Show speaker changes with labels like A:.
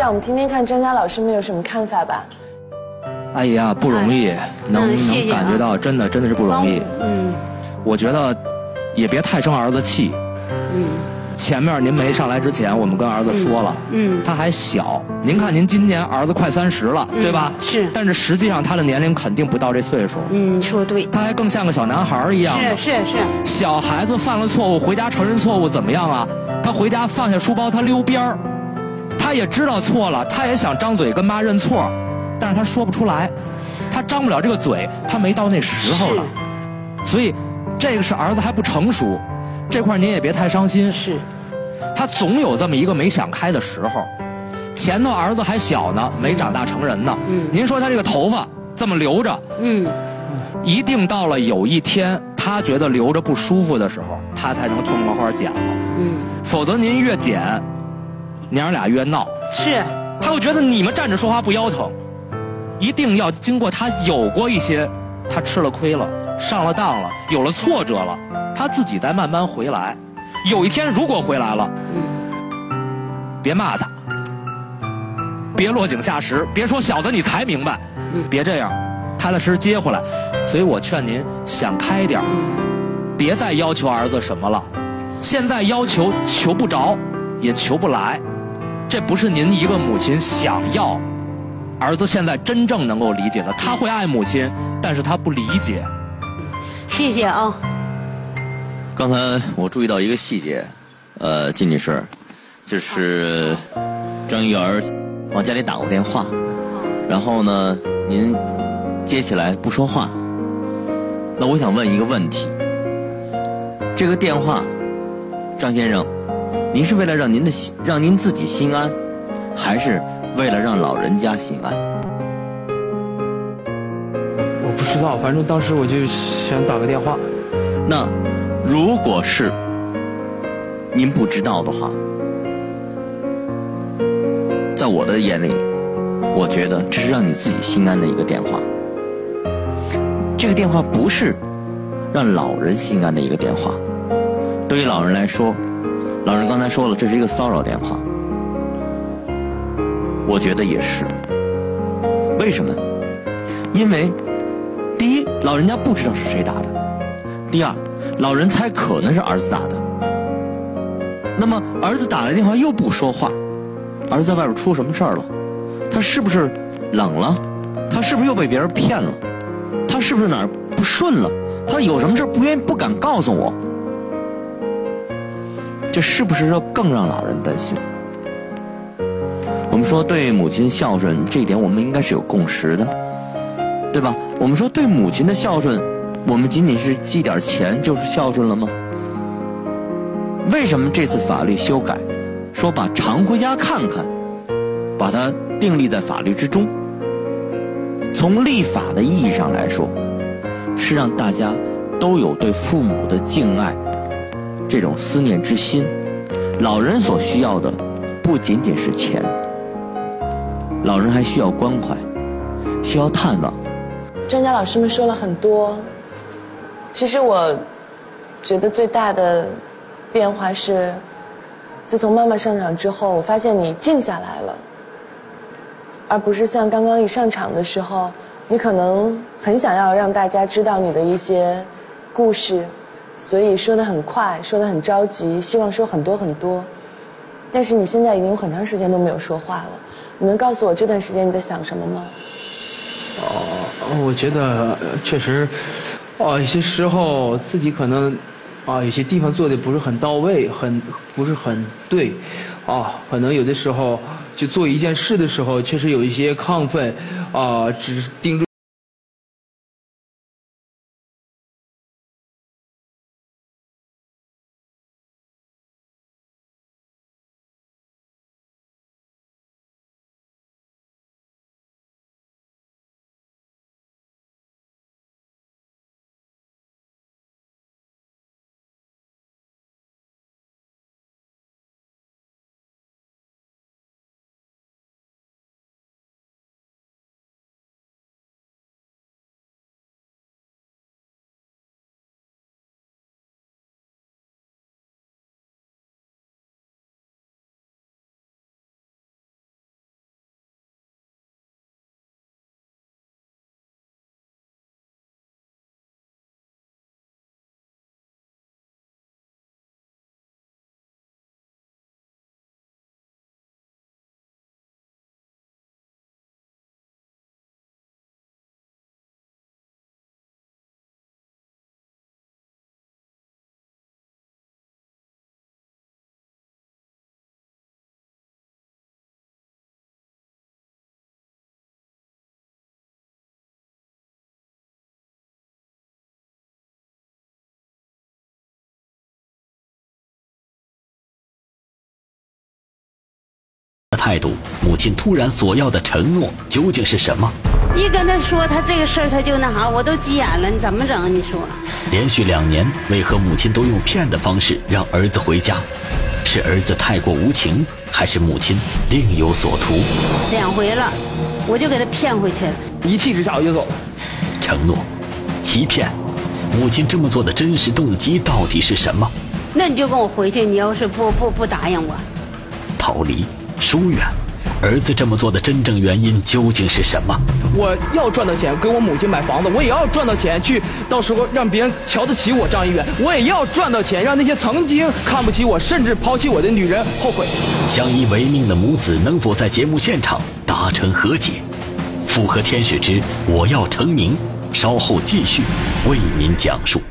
A: 让我们听听看专家老师们有什么看法吧。
B: 哎呀，不容易，能能感觉到，真的真的是不容易。
C: 嗯
B: 我觉得也别太生儿子气。
C: 嗯
B: 前面您没上来之前，我们跟儿子说了，
C: 嗯
B: 他还小。您看您今年儿子快三十了，对吧？
C: 是
B: 但是实际上他的年龄肯定不到这岁数，
C: 嗯，说对，
B: 他还更像个小男孩一样。
C: 是是是，
B: 小孩子犯了错误，回家承认错误怎么样啊？他回家放下书包，他溜边儿，他也知道错了，他也想张嘴跟妈认错，但是他说不出来，他张不了这个嘴，他没到那时候了。所以，这个是儿子还不成熟，这块儿您也别太伤心。
C: 是
B: 他总有这么一个没想开的时候。前头儿子还小呢，没长大成人呢。
C: 嗯
B: 您说他这个头发这么留着，
C: 嗯
B: 一定到了有一天他觉得留着不舒服的时候，他才能痛快快剪了。
C: 嗯
B: 否则您越剪，娘俩越闹，
C: 是
B: 他会觉得你们站着说话不腰疼。一定要经过他有过一些，他吃了亏了，上了当了，有了挫折了，他自己再慢慢回来。有一天如果回来了，别骂他，别落井下石，别说小子你才明白，别这样，踏踏实实接回来。所以我劝您想开点儿别再要求儿子什么了。现在要求求不着，也求不来，这不是您一个母亲想要儿子现在真正能够理解的。他会爱母亲，但是他不理解。
C: 谢谢啊，
D: 刚才我注意到一个细节，呃，金女士，就是张玉儿往家里打过电话，然后呢，您接起来不说话。那我想问一个问题，这个电话，张先生，您是为了让您的心让您自己心安，还是为了让老人家心安？
E: 我不知道，反正当时我就想打个电话。
D: 那如果是您不知道的话，在我的眼里，我觉得这是让你自己心安的一个电话。这个电话不是让老人心安的一个电话。对于老人来说，老人刚才说了，这是一个骚扰电话。我觉得也是。为什么？因为第一，老人家不知道是谁打的。第二，老人猜可能是儿子打的。那么儿子打来电话又不说话，儿子在外边出什么事儿了？他是不是冷了？他是不是又被别人骗了？他是不是哪儿不顺了？他有什么事不愿意不敢告诉我？这是不是说更让老人担心？我们说对母亲孝顺这一点，我们应该是有共识的，对吧？我们说对母亲的孝顺。我们仅仅是寄点钱就是孝顺了吗？为什么这次法律修改，说把常回家看看，把它订立在法律之中？从立法的意义上来说，是让大家都有对父母的敬爱，这种思念之心。老人所需要的不仅仅是钱，老人还需要关怀，需要探望。
A: 专家老师们说了很多。其实我觉得最大的变化是，自从妈妈上场之后，我发现你静下来了，而不是像刚刚一上场的时候，你可能很想要让大家知道你的一些故事，所以说的很快，说的很着急，希望说很多很多。但是你现在已经有很长时间都没有说话了，你能告诉我这段时间你在想什么吗？
E: 哦，我觉得确实。哦，有些时候自己可能啊，有些地方做的不是很到位，很不是很对，啊，可能有的时候就做一件事的时候，确实有一些亢奋，啊，只盯住。
F: 态度，母亲突然索要的承诺究竟是什么？
C: 一跟他说他这个事儿，他就那啥，我都急眼了，你怎么整？你说？
F: 连续两年，为何母亲都用骗的方式让儿子回家？是儿子太过无情，还是母亲另有所图？
C: 两回了，我就给他骗回去了。
E: 一气之下我就走了。
F: 承诺，欺骗，母亲这么做的真实动机到底是什么？
C: 那你就跟我回去，你要是不不不答应我，
F: 逃离，疏远。儿子这么做的真正原因究竟是什么？
E: 我要赚到钱给我母亲买房子，我也要赚到钱去，到时候让别人瞧得起我张一元，我也要赚到钱让那些曾经看不起我甚至抛弃我的女人后悔。
F: 相依为命的母子能否在节目现场达成和解？复合天使之我要成名，稍后继续为您讲述。